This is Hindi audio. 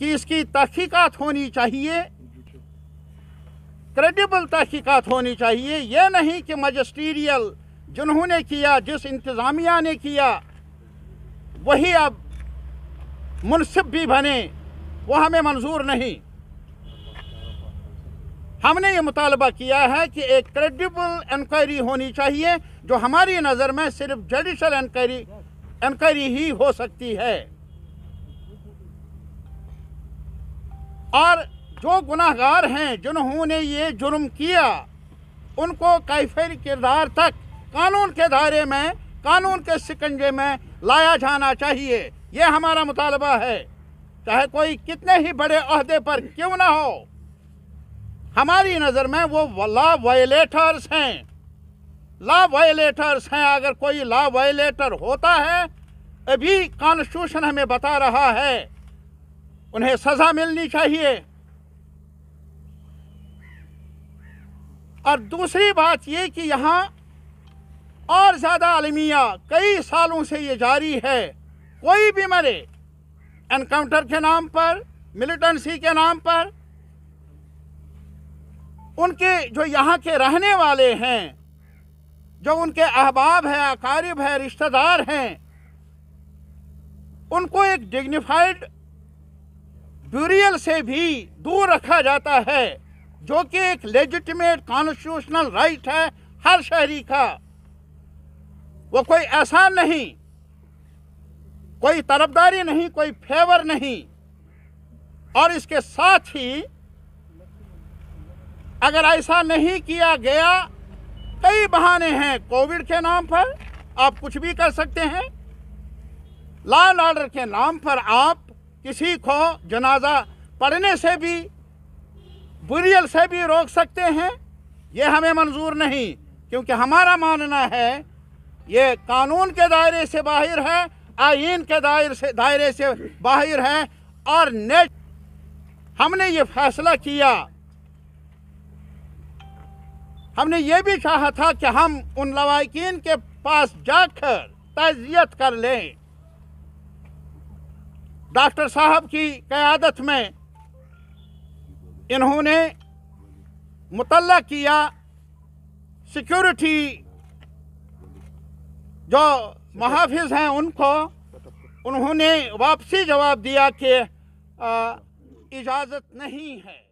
कि इसकी तहकीकात होनी चाहिए। क्रेडिबल तहकीकात होनी चाहिए। यह नहीं कि मजिस्ट्रियल जिन्होंने किया, जिस इंतज़ामिया ने किया, वही अब मुनसिब भी बने, वो हमें मंजूर नहीं। हमने ये मुतालबा किया है कि एक क्रेडिबल इंक्वायरी होनी चाहिए, जो हमारी नज़र में सिर्फ़ जडिशल इंक्वायरी इंक्वायरी ही हो सकती है। और जो गुनाहगार हैं, जिन्होंने ये जुर्म किया, उनको कैफिर किरदार तक, कानून के दायरे में, कानून के सिकंजे में लाया जाना चाहिए। ये हमारा मुतालबा है। चाहे कोई कितने ही बड़े अहदे पर क्यों ना हो, हमारी नज़र में वो ला वायलेटर्स हैं। ला वायलेटर्स हैं, अगर कोई ला वायलेटर होता है, अभी कॉन्स्टिट्यूशन हमें बता रहा है उन्हें सज़ा मिलनी चाहिए। और दूसरी बात ये कि यहाँ और ज़्यादा अलमिया कई सालों से ये जारी है। कोई भी मरे, एनकाउंटर के नाम पर, मिलिटेंसी के नाम पर, उनके जो यहाँ के रहने वाले हैं, जो उनके अहबाब हैं, अकारिब है, रिश्तेदार हैं, उनको एक डिग्निफाइड ब्यूरियल से भी दूर रखा जाता है, जो कि एक लेजिटिमेट कॉन्स्टिट्यूशनल राइट है हर शहरी का। वो कोई एहसान नहीं, कोई तरफदारी नहीं, कोई फेवर नहीं। और इसके साथ ही अगर ऐसा नहीं किया गया, कई बहाने हैं कोविड के नाम पर, आप कुछ भी कर सकते हैं। लॉ एंड ऑर्डर के नाम पर आप किसी को जनाजा पढ़ने से भी बुरियल से भी रोक सकते हैं, ये हमें मंजूर नहीं। क्योंकि हमारा मानना है, ये कानून के दायरे से बाहर है आइन के दायरे से दायरे से बाहर है, और नेट, हमने ये फैसला किया। हमने ये भी चाहा था कि हम उन लवाकिन के पास जाकर तजियत कर लें। डॉक्टर साहब की क़्यादत में इन्होंने मुतल किया सिक्योरिटी जो महाफिज हैं उनको, उन्होंने वापसी जवाब दिया कि इजाज़त नहीं है।